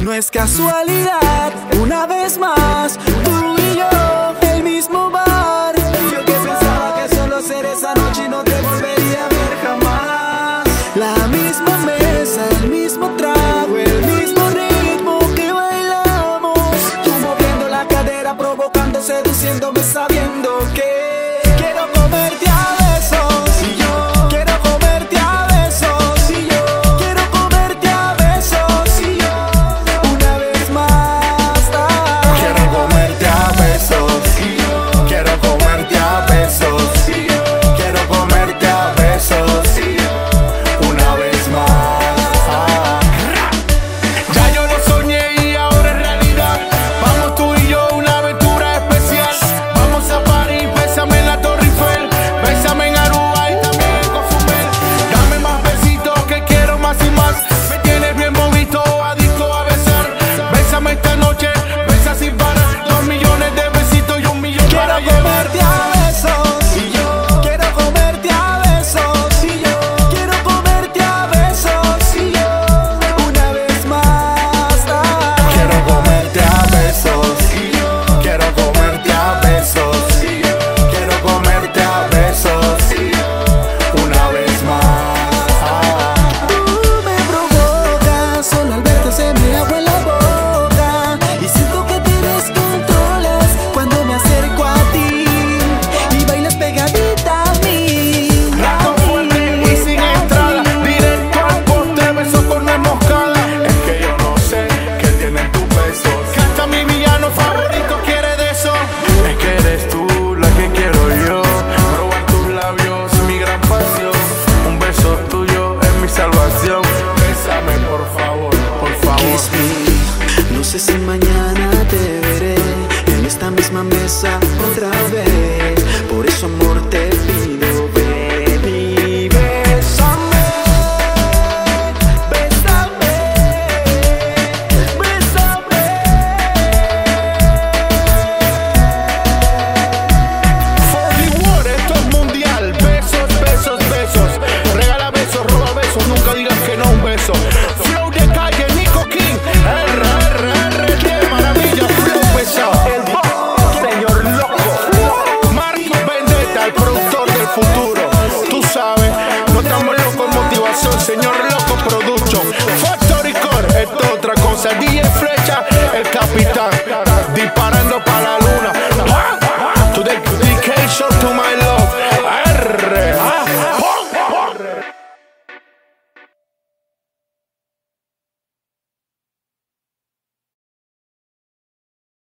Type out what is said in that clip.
No es casualidad, una vez más canción. Bésame, por favor, por favor. Kiss me. No sé si mañana no un beso. Flow